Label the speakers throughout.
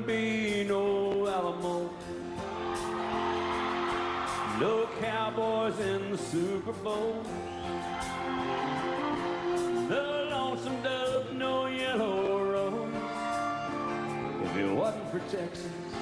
Speaker 1: be no Alamo. No cowboys in the Super Bowl. No lonesome dove, no yellow rose. If it wasn't for Texas.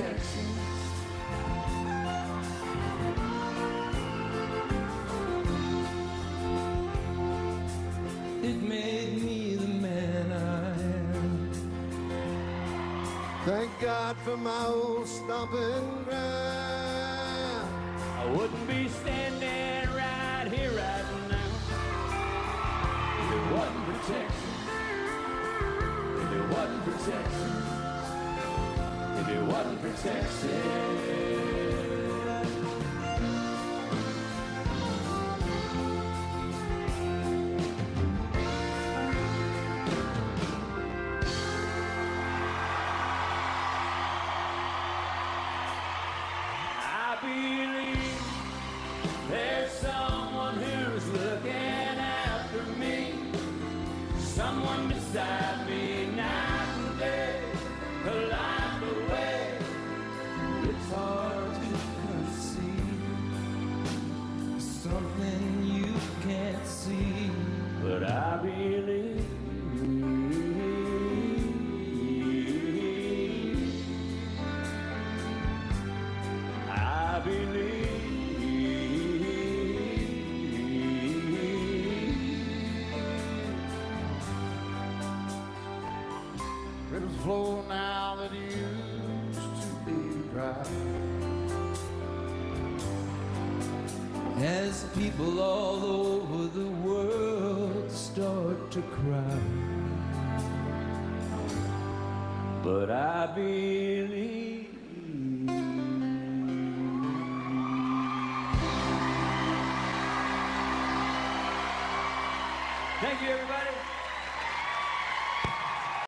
Speaker 2: Texas.
Speaker 3: It
Speaker 4: made me the man I am.
Speaker 5: Thank God for my old stomping ground.
Speaker 1: I wouldn't be standing right here right now if it wasn't for Texas. If it wasn't for Texas. It wasn't for
Speaker 2: Rivers flow now that used to be dry.
Speaker 4: As people all over the world start to cry.
Speaker 1: But I believe. Thank you, everybody.